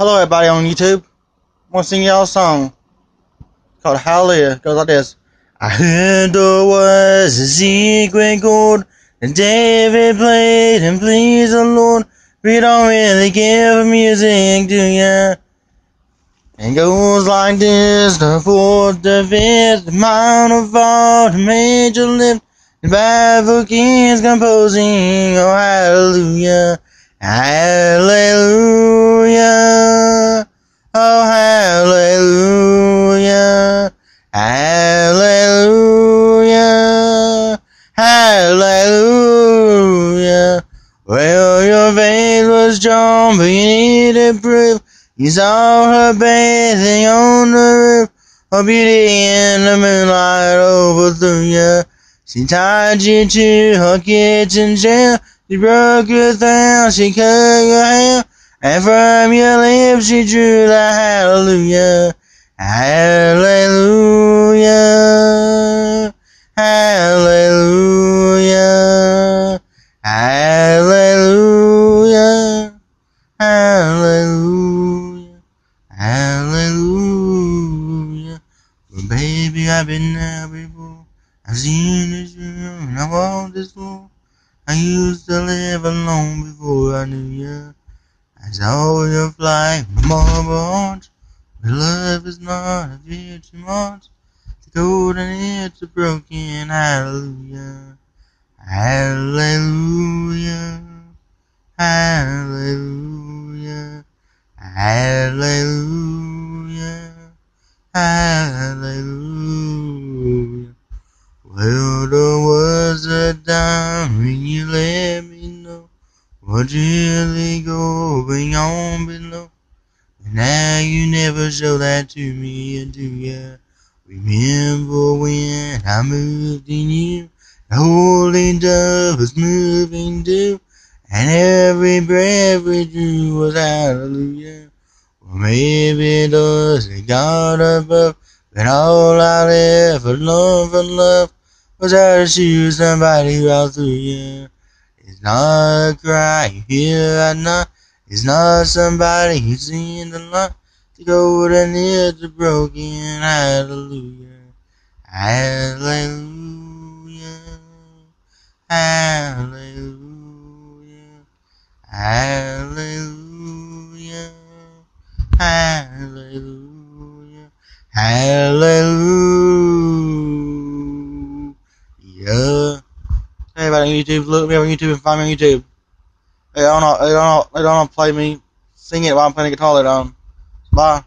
Hello, everybody on YouTube. I'm gonna sing y'all a song called Hallelujah. Goes like this. I heard there was a secret chord that David played and pleased the Lord. We don't really give music, do ya? And goes like this, the fourth, the fifth, the minor fall, the major lift, the Bible kings composing, oh hallelujah, hallelujah, oh hallelujah, hallelujah, hallelujah. Well, your faith was strong, but you needed proof. You saw her bathing on the roof, her beauty in the moonlight overthrew you. She tied you to her kitchen chair, she broke you down, she cut your hair, and from your lips she drew the hallelujah, hallelujah, hallelujah, hallelujah, hallelujah, hallelujah. Well, baby, I've been there before. I've seen this room, and I've walked this floor. I used to live alone before I knew you. I saw your flight, my marble arch. But love is not a future march. The golden it's a broken hallelujah. Hallelujah. Hallelujah. Hallelujah. Hallelujah. Well, there was a what really going on below. Now you never show that to me, do ya? Remember when I moved in you? The holy dove was moving too. And every breath we drew was hallelujah. Well, maybe it was the God above. But all I ever love for love was how to shoot somebody out through you. It's not a cry you hear at night. It's not somebody who's seen the light. The golden is the broken hallelujah. Hallelujah. Hallelujah. Hallelujah. Hallelujah. On YouTube, look me up on YouTube and find me on YouTube. They don't know, they don't know, they don't know play me, sing it while I'm playing the guitar later. Bye.